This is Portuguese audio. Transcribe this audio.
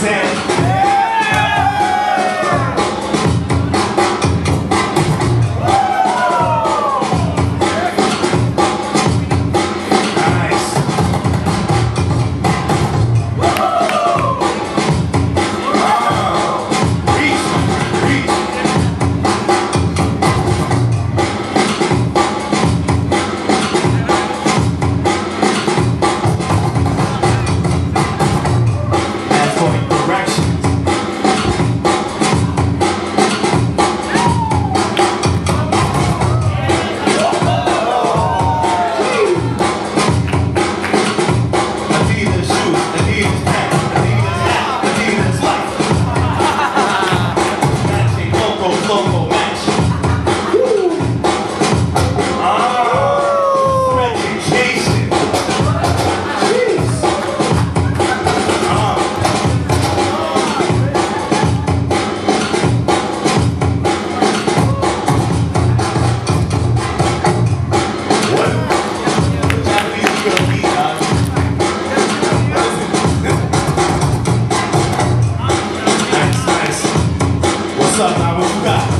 sand. só pra bugar